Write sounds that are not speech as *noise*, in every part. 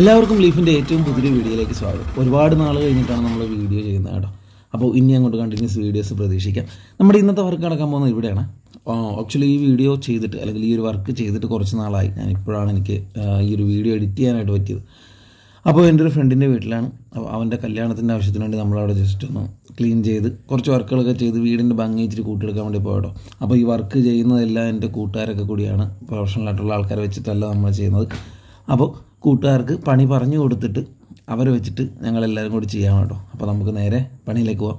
എല്ലാവർക്കും ലീഫിന്റെ ഏറ്റവും പുതിയ വീഡിയോയിലേക്ക് സ്വാഗതം. ഒരുപാട് നാൾ കഴിഞ്ഞിട്ടാണ് നമ്മൾ വീഡിയോ ചെയ്യുന്നത് കേട്ടോ. അപ്പോൾ ഇനി അങ്ങോട്ട് കണ്ടിന്യൂസ് വീഡിയോസ് പ്രതീക്ഷിക്കാം. നമ്മുടെ ഇന്നത്തെ വർക്ക് നടക്കാൻ പോകുന്നത് ഇവിടെയാണ്. ആക്ച്വലി ഈ വീഡിയോ ചെയ്തിട്ട് അല്ലെങ്കിൽ ഈ ഒരു വർക്ക് ചെയ്തിട്ട് കുറച്ച് നാളായി. ഞാൻ ഇപ്പോഴാണ് എനിക്ക് ഈ ഒരു വീഡിയോ എഡിറ്റ് ചെയ്യാനായിട്ട് പറ്റിയത്. അപ്പോൾ എന്റെ ഒരു ഫ്രണ്ടിന്റെ വീട്ടിലാണ്. അപ്പോൾ അവന്റെ കല്യാണത്തിന്റെ ആവശ്യത്തിന് വേണ്ടി നമ്മളവിടെ ജസ്റ്റ് ഒന്ന് ക്ലീൻ ചെയ്ത് കുറച്ച് വർക്കുകളൊക്കെ ചെയ്ത് വീടിന്റെ ഭംഗി ഇച്ചിരി കൂട്ടിയെടുക്കാൻ വേണ്ടി പോയട്ടോ അപ്പോൾ ഈ വർക്ക് ചെയ്യുന്നതെല്ലാം എന്റെ കൂട്ടുകാരൊക്കെ കൂടിയാണ്. പ്രൊഫഷണൽ ആയിട്ടുള്ള ആൾക്കാരെ വെച്ചിട്ടല്ല നമ്മൾ ചെയ്യുന്നത്. അപ്പോൾ കൂട്ടുകാർക്ക് പണി പറഞ്ഞു കൊടുത്തിട്ട് അവരെ വെച്ചിട്ട് ഞങ്ങളെല്ലാവരും കൂടി ചെയ്യാം കേട്ടോ. അപ്പോൾ നമുക്ക് നേരെ പണിയിലേക്ക് പോവാം.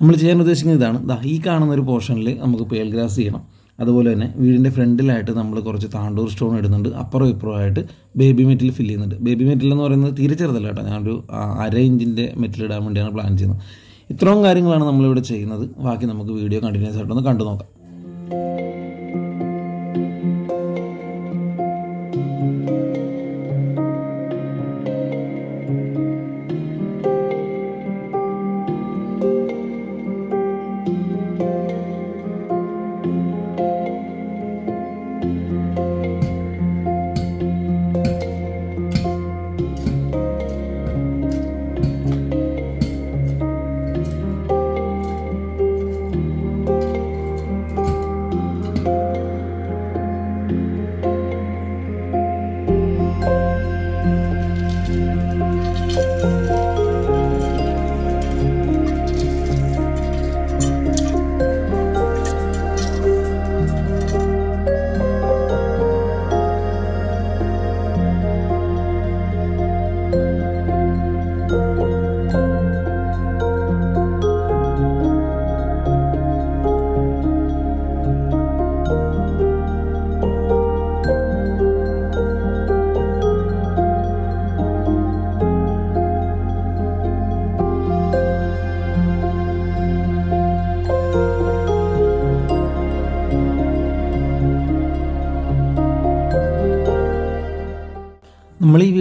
നമ്മൾ ചെയ്യാൻ ഉദ്ദേശിക്കുന്നത് ഇതാണ്. ദാ ഈ കാണുന്ന ഒരു പോർഷനിൽ നമുക്ക് പേൽ ഗ്രാസ് ചെയ്യണം. അതുപോലെ തന്നെ വീടിന്റെ ഫ്രണ്ടിലായിട്ട് നമ്മൾ കുറച്ച് താണ്ടൂർ സ്റ്റോൺ ഇടുന്നുണ്ട്. അപ്പുറം ഇപ്പുറമായിട്ട് ബേബി മെറ്റിൽ ഫില്ല് ചെയ്യുന്നുണ്ട്. ബേബി മെറ്റിൽ എന്ന് പറയുന്നത് തീരെ ചെറുതല്ല കേട്ടോ. ഞാനൊരു അര ഇഞ്ചിന്റെ മെറ്റിൽ ഇടാൻ വേണ്ടിയാണ് പ്ലാൻ ചെയ്യുന്നത്. ഇത്രയും കാര്യങ്ങളാണ് നമ്മളിവിടെ ചെയ്യുന്നത്. ബാക്കി നമുക്ക് വീഡിയോ കണ്ടിന്യൂസ് ആയിട്ടൊന്ന് കണ്ടു നോക്കാം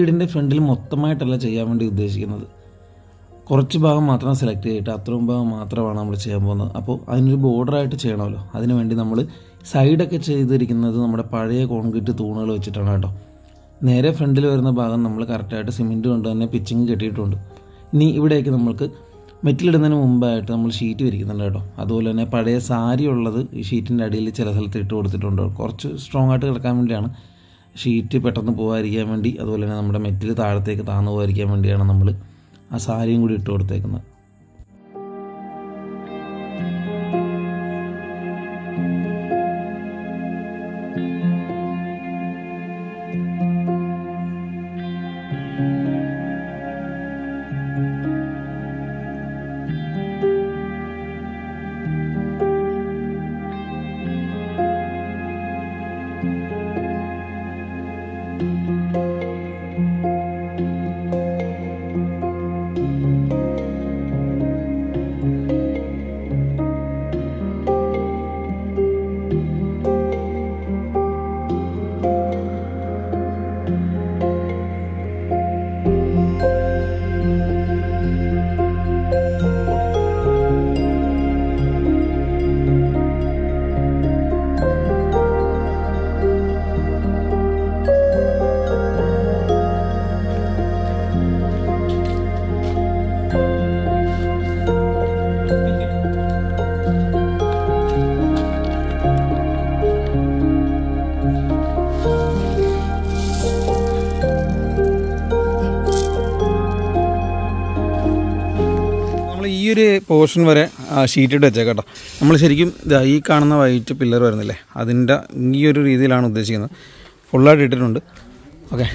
വീടിന്റെ ഫ്രണ്ടിൽ മൊത്തമായിട്ടല്ല ചെയ്യാൻ വേണ്ടി ഉദ്ദേശിക്കുന്നത്. കുറച്ച് ഭാഗം മാത്രം സെലക്ട് ചെയ്തിട്ട് അത്രയും ഭാഗം മാത്രമാണ് നമ്മൾ ചെയ്യാൻ പോകുന്നത്. അപ്പോൾ അതിനൊരു ബോർഡറായിട്ട് ചെയ്യണമല്ലോ. അതിന് വേണ്ടി നമ്മൾ സൈഡൊക്കെ ചെയ്തിരിക്കുന്നത് നമ്മുടെ പഴയ കോൺക്രീറ്റ് തൂണുകൾ വെച്ചിട്ടാണ് കേട്ടോ. നേരെ ഫ്രണ്ടിൽ വരുന്ന ഭാഗം നമ്മൾ കറക്റ്റായിട്ട് സിമെന്റ് കൊണ്ട് തന്നെ പിച്ചിങ് കെട്ടിയിട്ടുണ്ട്. ഇനി ഇവിടേക്ക് നമ്മൾക്ക് മെറ്റിലിടുന്നതിന് മുമ്പായിട്ട് നമ്മൾ ഷീറ്റ് വിരിക്കുന്നുണ്ട് കേട്ടോ. അതുപോലെ തന്നെ പഴയ സാരി ഉള്ളത് ഈ ഷീറ്റിന്റെ അടിയിൽ ചില സ്ഥലത്ത് ഇട്ട് കൊടുത്തിട്ടുണ്ട്. കുറച്ച് സ്ട്രോങ് ആയിട്ട് കിടക്കാൻ വേണ്ടിയാണ് ഷീറ്റ് പെട്ടെന്ന് പോകാതിരിക്കാൻ വേണ്ടി അതുപോലെ തന്നെ നമ്മുടെ മെറ്റിൽ താഴത്തേക്ക് താന്നു പോകാതിരിക്കാൻ വേണ്ടിയാണ് നമ്മൾ ആ സാരിയും കൂടി ഇട്ട് കൊടുത്തേക്കുന്നത്. പോർഷൻ വരെ ഷീറ്റ് ഇട്ട് വെച്ചേക്കാം കേട്ടോ. നമ്മൾ ശരിക്കും ഈ കാണുന്ന വൈറ്റ് പില്ലർ വരുന്നില്ലേ അതിന്റെ ഈ ഒരു രീതിയിലാണ് ഉദ്ദേശിക്കുന്നത്. ഫുള്ളായിട്ട് ഇട്ടിട്ടുണ്ട്. ഓക്കെ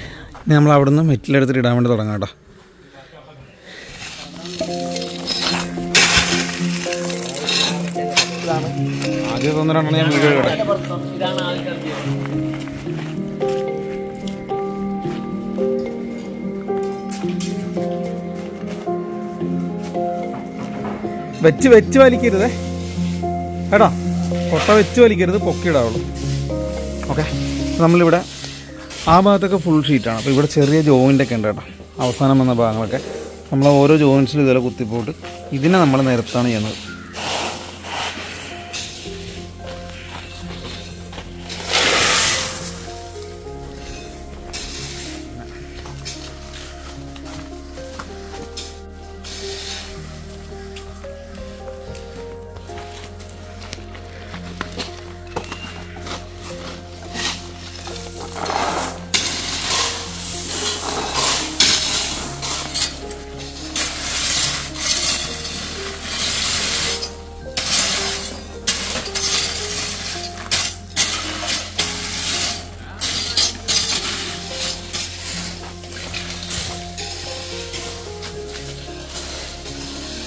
ഇനി നമ്മൾ അവിടുന്ന് നിന്ന് മെറ്റിലെടുത്തിട്ട് ഇടാൻ വേണ്ടി തുടങ്ങാം കേട്ടോ. ആദ്യം ഒന്ന് ഞാൻ വീഡിയോ ഇടാം വെച്ച് വെച്ച് വലിക്കരുതേ. കേട്ടോ? കൊട്ട വെച്ച് വലിക്കരുത് പൊക്കിയിടാവുള്ളൂ ഓക്കെ. നമ്മളിവിടെ ആ ഭാഗത്തൊക്കെ ഫുൾ ഷീറ്റാണ് അപ്പോൾ ഇവിടെ ചെറിയ ജോയിന്റൊക്കെ ഉണ്ട് കേട്ടോ. അവസാനം വന്ന ഭാഗങ്ങളൊക്കെ. നമ്മൾ ഓരോ ജോയിൻസിലും ഇതുപോലെ കുത്തിപ്പോട്ട് ഇതിനെ നമ്മൾ നിരത്താണ് ചെയ്യുന്നത്.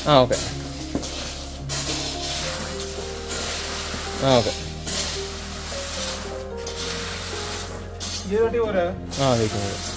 ആ ഓക്കെ. ആ ഓക്കെ. ആ കഴിക്കുന്നത്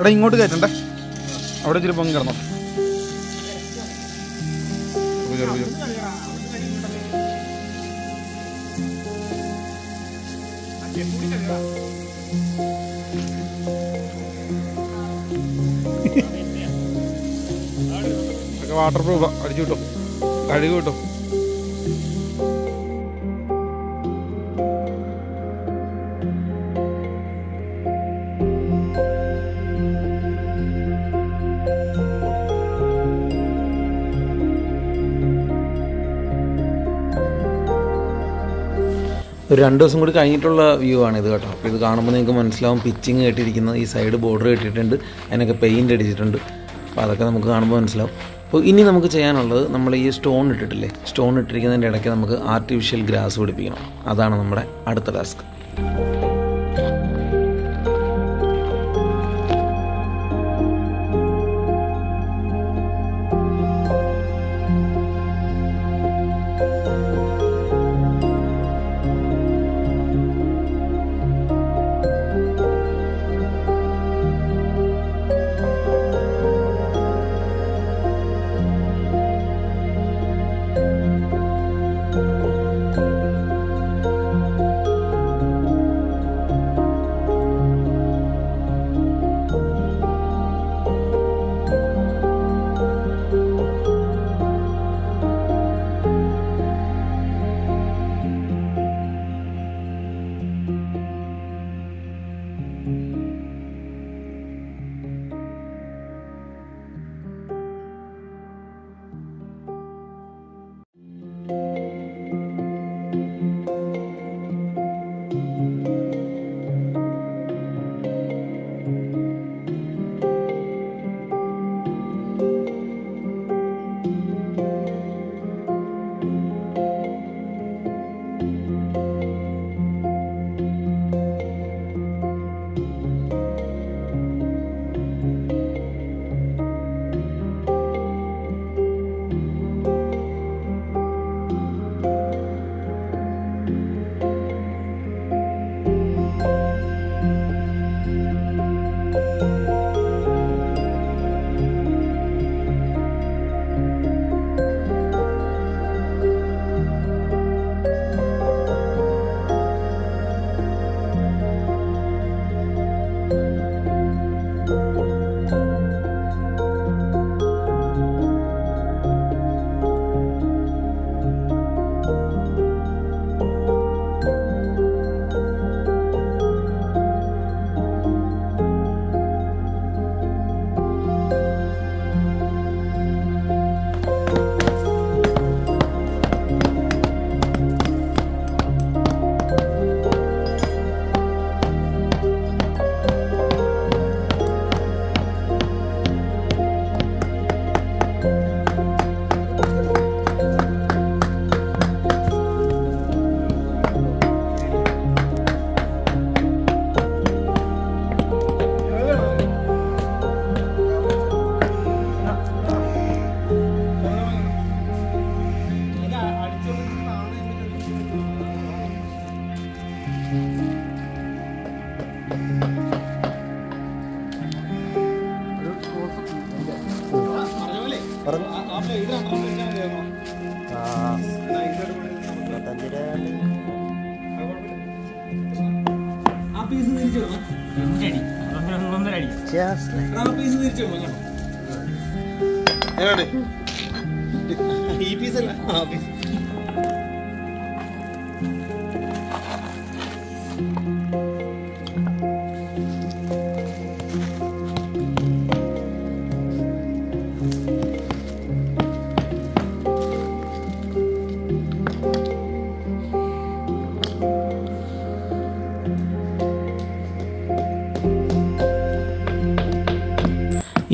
എടാ ഇങ്ങോട്ട് കയറ്റണ്ടേ? അവിടെ ഇച്ചിരി പൊങ്ങി കിടന്നോ. വാട്ടർ പ്രൂഫാ *laughs* അടിച്ചു കിട്ടും കഴുകി കിട്ടും ഒരു രണ്ട് ദിവസം കൂടി കഴിഞ്ഞിട്ടുള്ള വ്യൂ ആണ് ഇത് കേട്ടോ. അപ്പോൾ ഇത് കാണുമ്പോൾ നിങ്ങൾക്ക് മനസ്സിലാവും പിച്ചിങ് കെട്ടിയിരിക്കുന്നത് ഈ സൈഡ് ബോർഡർ കെട്ടിയിട്ടുണ്ട് അതിനൊക്കെ പെയിന്റ് അടിച്ചിട്ടുണ്ട്. അപ്പോൾ അതൊക്കെ നമുക്ക് കാണുമ്പോൾ മനസ്സിലാവും. അപ്പോൾ ഇനി നമുക്ക് ചെയ്യാനുള്ളത് നമ്മൾ ഈ സ്റ്റോൺ ഇട്ടിട്ടില്ലേ? സ്റ്റോൺ ഇട്ടിരിക്കുന്നതിന്റെ ഇടയ്ക്ക് നമുക്ക് ആർട്ടിഫിഷ്യൽ ഗ്രാസ് പിടിപ്പിക്കണം. അതാണ് നമ്മുടെ അടുത്ത ടാസ്ക് പീസ് തിരിച്ചു ഈ പീസ് അല്ല ആ പീസ്.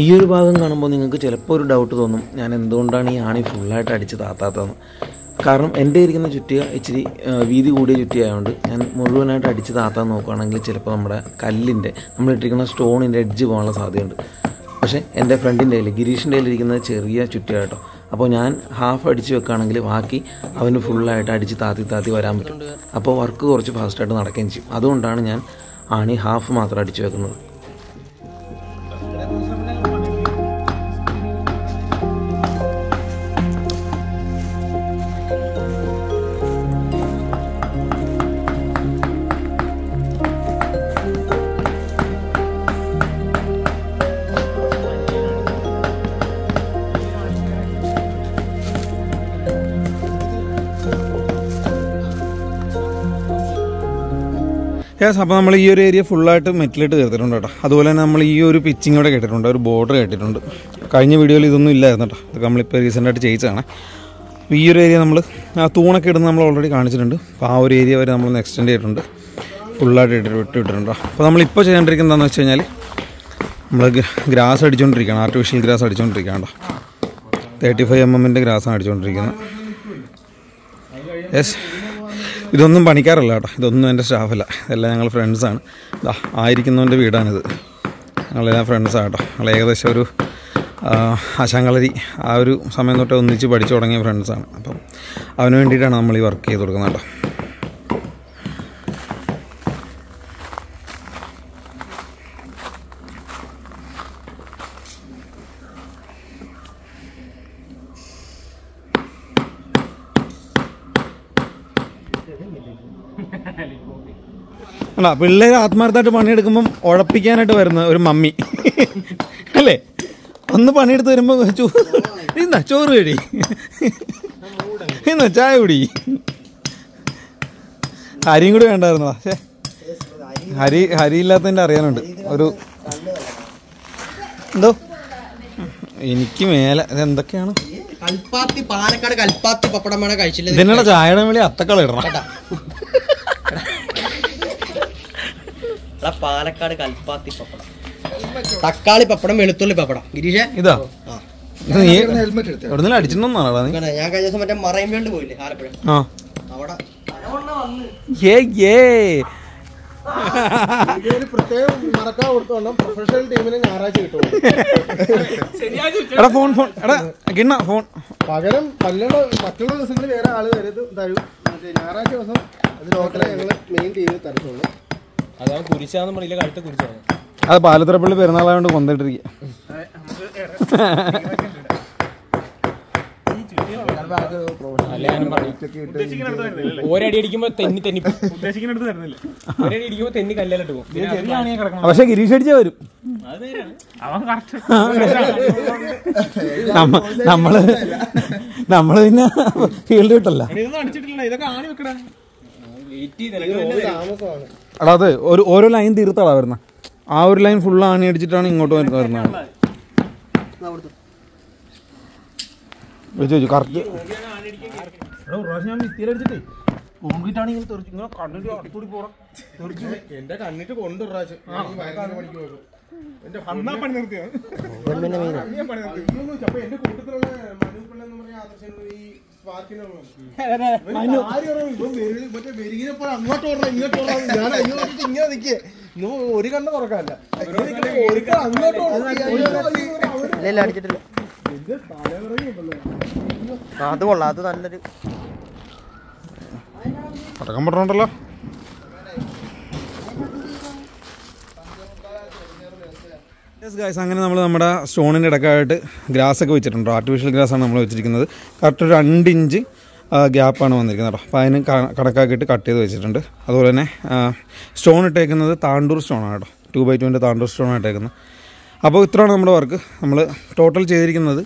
ഈ ഒരു ഭാഗം കാണുമ്പോൾ നിങ്ങൾക്ക് ചിലപ്പോൾ ഒരു ഡൗട്ട് തോന്നും ഞാൻ എന്തുകൊണ്ടാണ് ഈ ആണി ഫുള്ളായിട്ട് അടിച്ച് താത്താത്തതെന്ന് കാരണം എന്റെ ഇരിക്കുന്ന ചുറ്റിയ ഇച്ചിരി വീതി കൂടിയ ചുറ്റിയായതുകൊണ്ട് ഞാൻ മുഴുവനായിട്ട് അടിച്ച് താത്താൻ നോക്കുകയാണെങ്കിൽ ചിലപ്പോൾ നമ്മുടെ കല്ലിന്റെ നമ്മളിട്ടിരിക്കുന്ന സ്റ്റോണിന്റെ എഡ്ജ് പോകാനുള്ള സാധ്യതയുണ്ട്. പക്ഷേ എന്റെ ഫ്രണ്ടിന്റെ കയ്യിൽ ഗിരീഷിന്റെ കയ്യിൽ ഇരിക്കുന്നത് ചെറിയ ചുറ്റിയായിട്ടോ അപ്പോൾ ഞാൻ ഹാഫ് അടിച്ച് വെക്കുകയാണെങ്കിൽ ബാക്കി അവന് ഫുള്ളായിട്ട് അടിച്ച് താത്തി താത്തി വരാൻ പറ്റും. അപ്പോൾ വർക്ക് കുറച്ച് ഫാസ്റ്റായിട്ട് നടക്കുകയും ചെയ്യും. അതുകൊണ്ടാണ് ഞാൻ ആണി ഹാഫ് മാത്രം അടിച്ച് വെക്കുന്നത്. യെസ് അപ്പോൾ നമ്മൾ ഈ ഒരു ഏരിയ ഫുള്ളായിട്ട് മെറ്റിലിട്ട് തീർത്തിട്ടുണ്ട് കേട്ടോ. അതുപോലെ തന്നെ നമ്മൾ ഈ ഒരു പിച്ചിങ് ഇവിടെ കേട്ടിട്ടുണ്ട് ഒരു ബോർഡർ കേട്ടിട്ടുണ്ട്. കഴിഞ്ഞ വീഡിയോയിൽ ഇതൊന്നും ഇല്ലായിരുന്നു കേട്ടോ. ഇതൊക്കെ നമ്മളിപ്പോൾ റീസെന്റായിട്ട് ചെയ്യിച്ചതാണ്. ഈ ഒരു ഏരിയ നമ്മൾ ആ തൂണൊക്കെ ഇടുന്ന നമ്മൾ ഓൾറെഡി കാണിച്ചിട്ടുണ്ട്. അപ്പോൾ ആ ഒരു ഏരിയ വരെ നമ്മൾ നമ്മളൊന്ന് എക്സ്റ്റെൻഡ് ചെയ്തിട്ടുണ്ട്. ഫുള്ളായിട്ട് ഇട്ട് ഇട്ടിട്ടുണ്ട് അപ്പോൾ നമ്മളിപ്പോൾ ചെയ്യേണ്ടിരിക്കുന്നതെന്ന് വെച്ച് കഴിഞ്ഞാൽ നമ്മൾ ഗ്രാസ് അടിച്ചുകൊണ്ടിരിക്കുകയാണ് ആർട്ടിഫിഷ്യൽ ഗ്രാസ് അടിച്ചുകൊണ്ടിരിക്കുകയാണ് തേർട്ടി ഫൈവ് എം എമ്മിന്റെ ഗ്രാസാണ് അടിച്ചുകൊണ്ടിരിക്കുന്നത് യെസ് ഇതൊന്നും പണിക്കാറല്ല കേട്ടോ. ഇതൊന്നും എന്റെ സ്റ്റാഫല്ല. ഇതെല്ലാം ഞങ്ങൾ ഫ്രണ്ട്സാണ് ഇതാ ആയിരിക്കുന്നവന്റെ വീടാണിത്. ഞങ്ങളെല്ലാം ഫ്രണ്ട്സാണ് കേട്ടോ. ഞങ്ങൾ ഏകദേശം ഒരു അശങ്കളരി ആ ഒരു സമയം തൊട്ട് ഒന്നിച്ച് പഠിച്ചു തുടങ്ങിയ ഫ്രണ്ട്സാണ് അപ്പം അവന് വേണ്ടിയിട്ടാണ് നമ്മൾ ഈ വർക്ക് ചെയ്ത് കൊടുക്കുന്നത് കേട്ടോ. അല്ല പിള്ളേർ ആത്മാർത്ഥമായിട്ട് പണിയെടുക്കുമ്പം ഉഴപ്പിക്കാനായിട്ട് വരുന്ന ഒരു മമ്മി. അല്ലേ? ഒന്ന് പണിയെടുത്ത് വരുമ്പോൾ ചോറ് ഇന്നാ ചോറ് കഴി. ഇന്നാ ചായ കുടി. ഹരിയും കൂടി വേണ്ടായിരുന്നോ? പക്ഷേ ഹരി ഹരി ഇല്ലാത്തതിന്റെ അറിയാനുണ്ട്. ഒരു എന്തോ? എനിക്ക് മേലെ ഇതെന്തൊക്കെയാണ്? കൽപ്പാത്തി പാലക്കാട് കൽപ്പാത്തി പപ്പടം വേണം കഴിച്ചില്ല? ഇതിനുള്ള ചായയുടെ മേളി അത്തക്കള ഇടണം. എടാ, പാലക്കാട് കൽപ്പാത്തി പപ്പടം. തക്കാളി പപ്പടം വെളുത്തുള്ളി പപ്പടം. ഗിരീഷ? ഇതാ. അടിച്ചിട്ടുണ്ടെന്നാണോ നീ ഞാൻ കഴിഞ്ഞ ദിവസം മറ്റേ മറൈൻ വേൾഡ് പോയില്ലേ ആലപ്പുഴ? ആ. അവിടെ ഏ ഏ. പ്രത്യേകം മറക്കാൻ കൊടുത്തോണം പ്രൊഫഷണൽ ടീമിന് ഞായറാഴ്ച കിട്ടും. എടാ ഫോൺ ഫോൺ എടാ കിണ്ണ ഫോൺ പകരം പല്ലുള്ള മറ്റുള്ള ദിവസങ്ങളിൽ വേറെ ആൾ തരും ഞായറാഴ്ച ദിവസം അത് ലോക്കലെ ഞങ്ങൾ മെയിൻ ടീമിൽ തരത്തുള്ളൂ. അതാണ് കുരിശാന്ന് പറയില്ല കഴുത്ത കുരിശാണ് അത് പാലത്തറപ്പള്ളി പെരുന്നാളായോണ്ട് കൊന്നിട്ടിരിക്കുക അല്ല ഞാനും പറഞ്ഞു. ഒരടി അടിക്കുമ്പോ തെന്നി തെന്നി ഒരടി അടിക്കുമ്പോ തെന്നി കല്ലിലിട്ട് പോകും പിന്നെ അത് പക്ഷെ ഗിരീഷ് അടിച്ചാ വരും. നമ്മ- നമ്മൾ നമ്മൾ പിന്നെ ഫീൽഡ് കിട്ടല്ല ഇതൊക്കെ ആണി വെക്കടാ. താമസമാണ്. എടാ അത് ഒരു ഓരോ ലൈൻ തീർത്താളാ വരുന്ന. ആ ഒരു ലൈൻ ഫുൾ ആണി അടിച്ചിട്ടാണ് ഇങ്ങോട്ട് വരുന്നത് വെച്ചു കറക്റ്റ് എന്റെ കണ്ണിട്ട് കൊണ്ടു എന്റെ കൂട്ടത്തിലുള്ള മനു. പിള്ള എന്ന് പറഞ്ഞ ആദർശൻ ഈ *laughs* ഒരു കണ്ണ് തുറക്കാനല്ല ഒരു കണ്ണ് അങ്ങോട്ട് അടിച്ചിട്ടില്ല. അത് കൊള്ളാം അത് നല്ലൊരു പടക്കം പറഞ്ഞോണ്ടല്ലോ ഗായ്സ് അങ്ങനെ നമ്മൾ നമ്മുടെ സ്റ്റോണിന്റെ ഇടക്കായിട്ട് ഗ്രാസ് ഒക്കെ വെച്ചിട്ടുണ്ട്. ആർട്ടിഫിഷ്യൽ ഗ്രാസ് ആണ് നമ്മൾ വെച്ചിരിക്കുന്നത്. കറക്റ്റ് ഒരു രണ്ട് ഇഞ്ച് ഗ്യാപ്പാണ് വന്നിരിക്കുന്നത് കേട്ടോ. അപ്പോൾ അതിന് കണക്കാക്കിയിട്ട് കട്ട് ചെയ്ത് വെച്ചിട്ടുണ്ട്. അതുപോലെ തന്നെ സ്റ്റോൺ ഇട്ടേക്കുന്നത് താണ്ടൂർ സ്റ്റോണാണ് കേട്ടോ. ടു ബൈ ടുവിന്റെ താണ്ടൂർ സ്റ്റോണാണ് ഇട്ടേക്കുന്നത്. അപ്പോൾ ഇത്രയാണ് നമ്മുടെ വർക്ക് നമ്മൾ ടോട്ടൽ ചെയ്തിരിക്കുന്നത്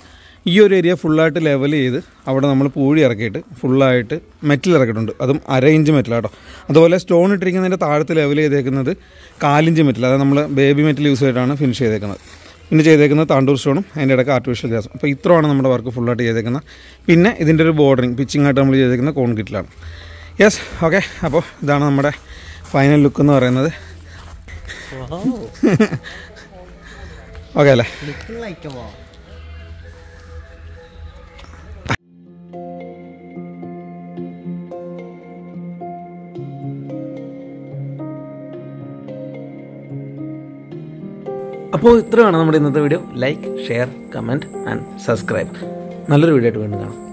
ഈ ഒരു ഏരിയ ഫുള്ളായിട്ട് ലെവൽ ചെയ്ത് അവിടെ നമ്മൾ പൂഴി ഇറക്കിയിട്ട് ഫുള്ളായിട്ട് മെറ്റൽ ഇറക്കിയിട്ടുണ്ട്. അതും അര ഇഞ്ച് മെറ്റൽ കേട്ടോ അതുപോലെ സ്റ്റോൺ ഇട്ടിരിക്കുന്നതിന്റെ താഴത്ത് ലെവൽ ചെയ്തേക്കുന്നത് കാലിഞ്ച് മെറ്റൽ അതായത് നമ്മൾ ബേബി മെറ്റൽ യൂസ് ചെയ്തിട്ടാണ് ഫിനിഷ് ചെയ്തേക്കുന്നത്. പിന്നെ ചെയ്തേക്കുന്നത് താണ്ടൂർ സ്റ്റോണും അതിന്റെ ഇടയ്ക്ക് ആർട്ടിഫിഷ്യൽ ഗ്യാസും അപ്പോൾ ഇത്രയാണ് നമ്മുടെ വർക്ക് ഫുള്ളായിട്ട് ചെയ്തേക്കുന്നത്. പിന്നെ ഇതിന്റെ ഒരു ബോർഡറിങ് പിച്ചിങ് ആയിട്ട് നമ്മൾ ചെയ്തേക്കുന്നത് കോൺക്രീറ്റിലാണ് യെസ് ഓക്കെ അപ്പോൾ ഇതാണ് നമ്മുടെ ഫൈനൽ ലുക്ക് എന്ന് പറയുന്നത്. ഓക്കെ *laughs* അല്ലേ? അപ്പോൾ ഇത്രയാണ് നമ്മുടെ ഇന്നത്തെ video like share comment and subscribe നല്ലൊരു വീഡിയോ ആയിട്ട് വീണ്ടും കാണാം.